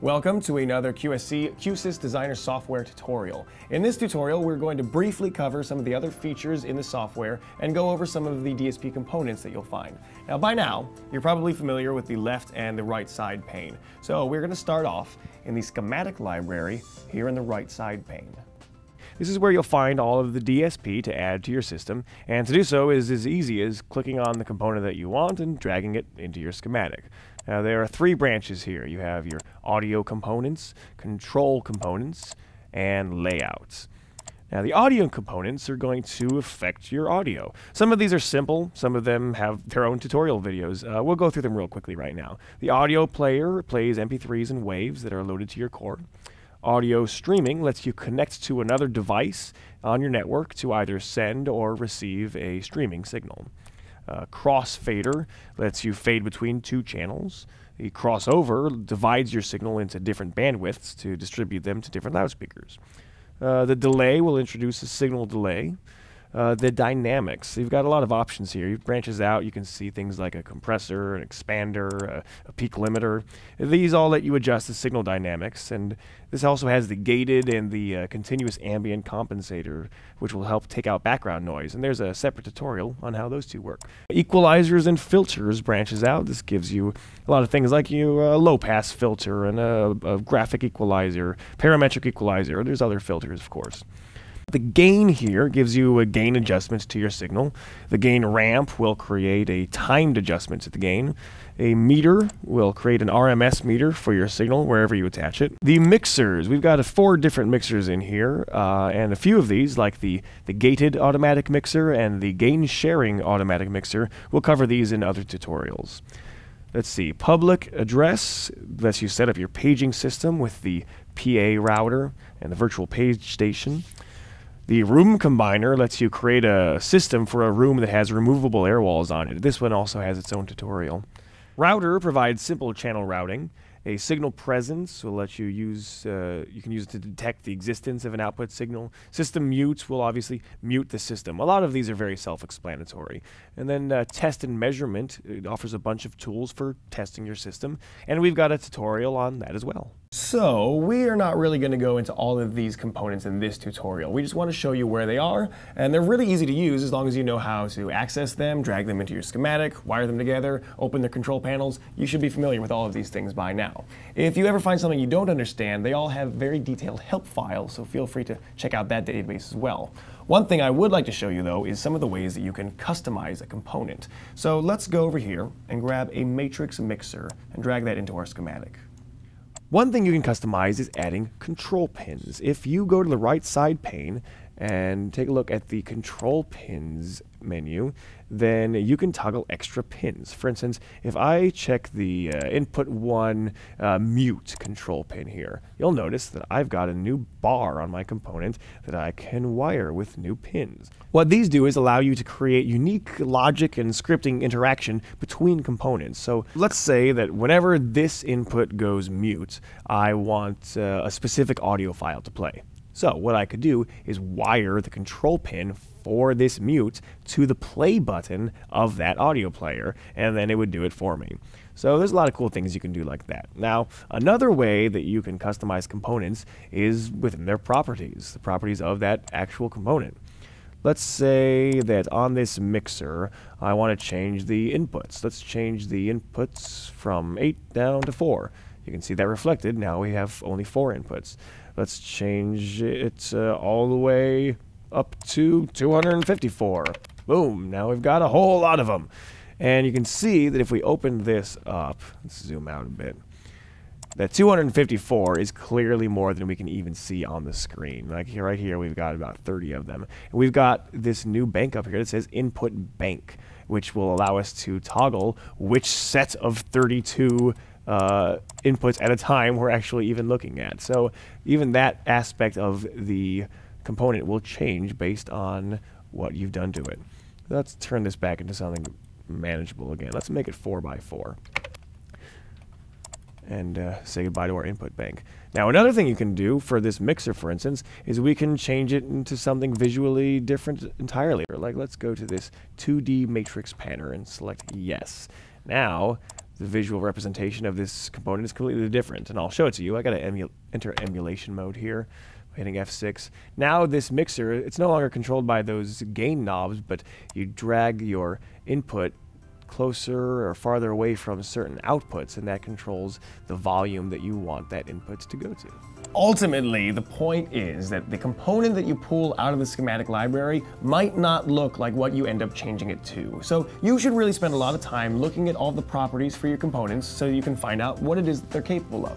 Welcome to another QSC Q-SYS Designer software tutorial. In this tutorial, we're going to briefly cover some of the other features in the software and go over some of the DSP components that you'll find. Now, by now, you're probably familiar with the left and the right side pane. So we're going to start off in the schematic library here in the right side pane. This is where you'll find all of the DSP to add to your system, and to do so is as easy as clicking on the component that you want and dragging it into your schematic. Now there are three branches here. You have your audio components, control components, and layouts. Now the audio components are going to affect your audio. Some of these are simple, some of them have their own tutorial videos. Uh, we'll go through them real quickly right now. The audio player plays MP3s and waves that are loaded to your core. Audio streaming lets you connect to another device on your network to either send or receive a streaming signal. Uh, crossfader lets you fade between two channels. The crossover divides your signal into different bandwidths to distribute them to different loudspeakers. Uh, the delay will introduce a signal delay. Uh, the dynamics. You've got a lot of options here. It branches out. You can see things like a compressor, an expander, a, a, peak limiter. These all let you adjust the signal dynamics. And this also has the gated and the uh, continuous ambient compensator, which will help take out background noise. And there's a separate tutorial on how those two work. Equalizers and filters branches out. This gives you a lot of things like you a low pass filter and a, a graphic equalizer, parametric equalizer. There's other filters, of course. The gain here gives you a gain adjustment to your signal. The gain ramp will create a timed adjustment to the gain. A meter will create an RMS meter for your signal wherever you attach it. The mixers, we've got four different mixers in here, uh, and a few of these, like the, the gated automatic mixer and the gain sharing automatic mixer, we'll cover these in other tutorials. Let's see, public address lets you set up your paging system with the PA router and the virtual page station. The room combiner lets you create a system for a room that has removable air walls on it. This one also has its own tutorial. Router provides simple channel routing. A signal presence will let you use, uh, you can use it to detect the existence of an output signal. System mutes will obviously mute the system. A lot of these are very self-explanatory. And then uh, test and measurement, it offers a bunch of tools for testing your system. And we've got a tutorial on that as well. So we are not really going to go into all of these components in this tutorial. We just want to show you where they are, and they're really easy to use as long as you know how to access them, drag them into your schematic, wire them together, open the control panels. You should be familiar with all of these things by now. If you ever find something you don't understand, they all have very detailed help files, so feel free to check out that database as well. One thing I would like to show you though is some of the ways that you can customize a component. So let's go over here and grab a matrix mixer and drag that into our schematic. One thing you can customize is adding control pins. If you go to the right side pane and take a look at the control pins menu, then you can toggle extra pins. For instance, if I check the uh, input one uh, mute control pin here, you'll notice that I've got a new bar on my component that I can wire with new pins. What these do is allow you to create unique logic and scripting interaction between components. So let's say that whenever this input goes mute, I want uh, a specific audio file to play. So what I could do is wire the control pin for this mute to the play button of that audio player, and then it would do it for me. So there's a lot of cool things you can do like that. Now, another way that you can customize components is within their properties, the properties of that actual component. Let's say that on this mixer, I want to change the inputs. Let's change the inputs from 8 down to 4. You can see that reflected. Now we have only 4 inputs. Let's change it uh, all the way up to 254. Boom, now we've got a whole lot of them. And you can see that if we open this up, let's zoom out a bit, that 254 is clearly more than we can even see on the screen. Like here, right here, we've got about 30 of them. And we've got this new bank up here that says input bank, which will allow us to toggle which set of 32 uh, inputs at a time we're actually even looking at. So even that aspect of the component will change based on what you've done to it. Let's turn this back into something manageable again. Let's make it 4 by 4 and uh, say goodbye to our input bank. Now another thing you can do for this mixer, for instance, is we can change it into something visually different entirely. Like let's go to this 2D matrix panner and select yes. Now the visual representation of this component is completely different. And I'll show it to you. I got to emu enter emulation mode here hitting F6. Now this mixer, it's no longer controlled by those gain knobs, but you drag your input closer or farther away from certain outputs, and that controls the volume that you want that input to go to. Ultimately, the point is that the component that you pull out of the schematic library might not look like what you end up changing it to. So you should really spend a lot of time looking at all the properties for your components so you can find out what it is that they're capable of.